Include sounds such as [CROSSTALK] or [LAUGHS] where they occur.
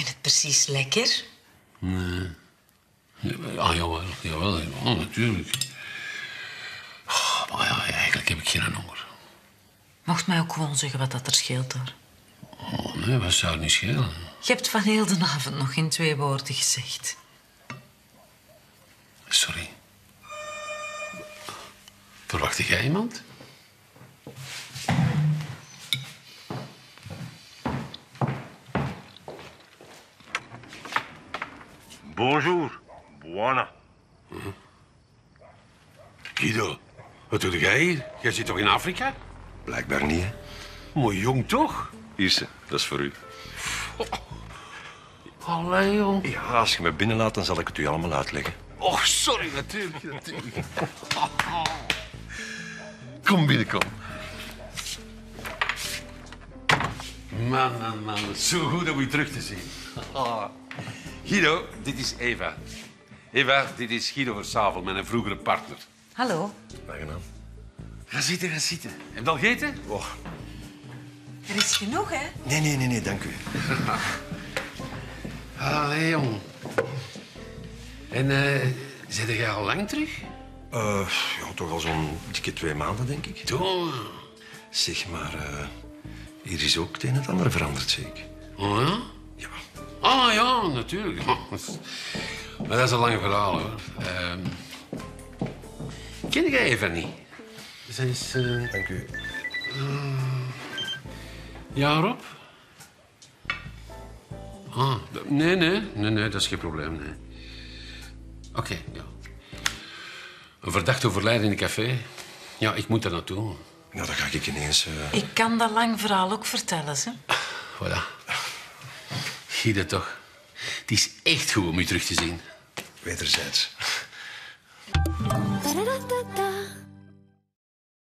vind het precies lekker. Ah, jawel, jawel, jawel natuurlijk. Oh, maar ja, eigenlijk heb ik geen honger. Mocht mij ook gewoon zeggen wat dat er scheelt hoor. Oh, nee, wat zou het niet schelen? Je hebt van heel de avond nog in twee woorden gezegd. Sorry. Verwachtte jij iemand? Bonjour. Buona. Guido, wat doe jij hier? Jij zit toch in Afrika? Blijkbaar niet, hè? Mooi jong toch? Hier, ze. dat is voor u. Allee, jong. Ja, als je me binnenlaat, dan zal ik het u allemaal uitleggen. Oh, sorry, natuurlijk, natuurlijk. [LAUGHS] Kom binnen, kom. Man, man, man. Zo goed om u terug te zien. Guido, dit is Eva. Eva, dit is Guido Versavel, mijn vroegere partner. Hallo. Aangenaam. Ga zitten, ga zitten. Heb je al gegeten? Oh, Er is genoeg, hè? nee, nee, nee, nee, dank u. [LAUGHS] Allee, jong. En uh, zit jij al lang terug? Eh, ja, toch al zo'n dikke twee maanden, denk ik. Toen. Zeg maar, eh, hier is ook het een en het ander veranderd, zeker. Oh ja? Ja. Ah ja, natuurlijk. [LAUGHS] Maar dat is een lang verhaal, hoor. Ehm ken jij Eva niet? Zij is... eh, Dank u. Ja, Rob? Ah, nee, nee, nee, nee, dat is geen probleem, nee. Oké, ja. Een verdachte overlijden in een café. Ja, ik moet daar naartoe. Nou, dan ga ik ineens... eh, Ik kan dat lang verhaal ook vertellen, hè? Voilà. Giede toch. Het is echt goed om u terug te zien. wederzijds.